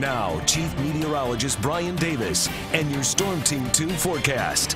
Now, Chief Meteorologist Brian Davis and your Storm Team 2 forecast.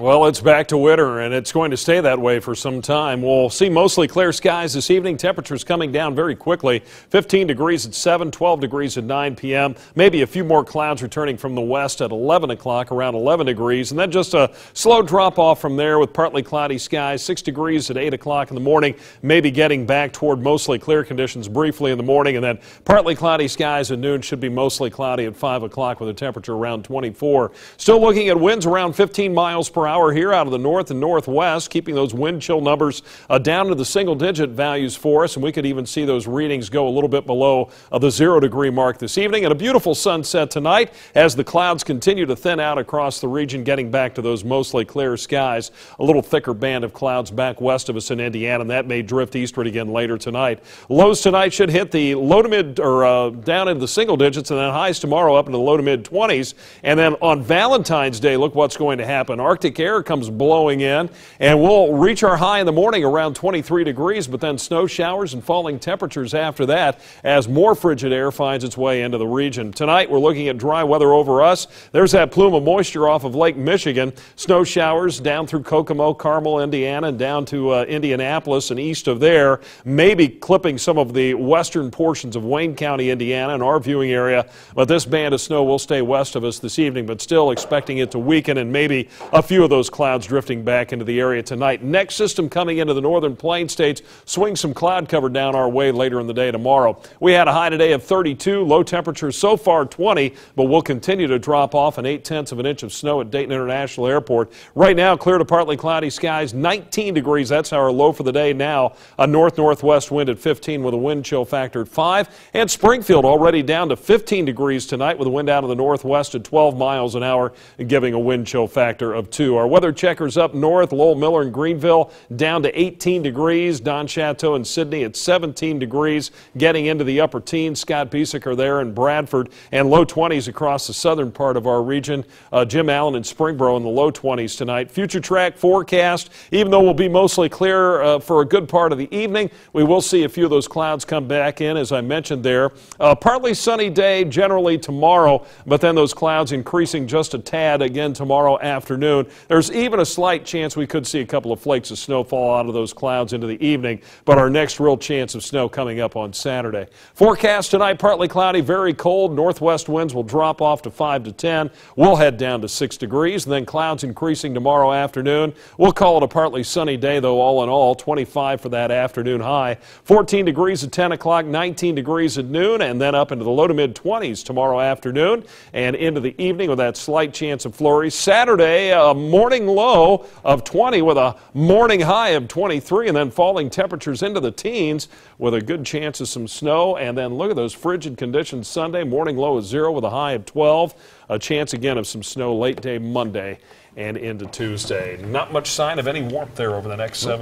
Well, it's back to winter, and it's going to stay that way for some time. We'll see mostly clear skies this evening. Temperatures coming down very quickly. 15 degrees at 7, 12 degrees at 9 p.m. Maybe a few more clouds returning from the west at 11 o'clock, around 11 degrees. And then just a slow drop off from there with partly cloudy skies. 6 degrees at 8 o'clock in the morning. Maybe getting back toward mostly clear conditions briefly in the morning. And then partly cloudy skies at noon should be mostly cloudy at 5 o'clock with a temperature around 24. Still looking at winds around 15 miles per hour hour here out of the north and northwest, keeping those wind chill numbers uh, down to the single digit values for us. And we could even see those readings go a little bit below uh, the zero degree mark this evening. And a beautiful sunset tonight as the clouds continue to thin out across the region, getting back to those mostly clear skies. A little thicker band of clouds back west of us in Indiana, and that may drift eastward again later tonight. Lows tonight should hit the low to mid or uh, down into the single digits, and then highs tomorrow up into the low to mid 20s. And then on Valentine's Day, look what's going to happen. Arctic air comes blowing in, and we'll reach our high in the morning around 23 degrees, but then snow showers and falling temperatures after that as more frigid air finds its way into the region. Tonight, we're looking at dry weather over us. There's that plume of moisture off of Lake Michigan. Snow showers down through Kokomo, Carmel, Indiana, and down to uh, Indianapolis and east of there, maybe clipping some of the western portions of Wayne County, Indiana, in our viewing area. But this band of snow will stay west of us this evening, but still expecting it to weaken and maybe a few of those clouds drifting back into the area tonight. Next system coming into the northern plain states, swing some cloud cover down our way later in the day tomorrow. We had a high today of 32, low temperatures so far 20, but we'll continue to drop off an 8 tenths of an inch of snow at Dayton International Airport. Right now, clear to partly cloudy skies, 19 degrees. That's our low for the day now. A north northwest wind at 15 with a wind chill factor at 5. And Springfield already down to 15 degrees tonight with a wind out of the northwest at 12 miles an hour, giving a wind chill factor of 2. Our weather checkers up north, Lowell, Miller, and Greenville down to 18 degrees. Don Chateau and Sidney at 17 degrees, getting into the upper teens. Scott are there in Bradford, and low 20s across the southern part of our region. Uh, Jim Allen and Springboro in the low 20s tonight. Future track forecast, even though we'll be mostly clear uh, for a good part of the evening, we will see a few of those clouds come back in, as I mentioned there. Uh, partly sunny day generally tomorrow, but then those clouds increasing just a tad again tomorrow afternoon. There's even a slight chance we could see a couple of flakes of snow fall out of those clouds into the evening, but our next real chance of snow coming up on Saturday. Forecast tonight partly cloudy, very cold. Northwest winds will drop off to 5 to 10. We'll head down to 6 degrees, and then clouds increasing tomorrow afternoon. We'll call it a partly sunny day, though, all in all. 25 for that afternoon high. 14 degrees at 10 o'clock, 19 degrees at noon, and then up into the low to mid 20s tomorrow afternoon and into the evening with that slight chance of flurries. Saturday, a morning low of 20 with a morning high of 23 and then falling temperatures into the teens with a good chance of some snow. And then look at those frigid conditions Sunday. Morning low of 0 with a high of 12. A chance again of some snow late day Monday and into Tuesday. Not much sign of any warmth there over the next seven.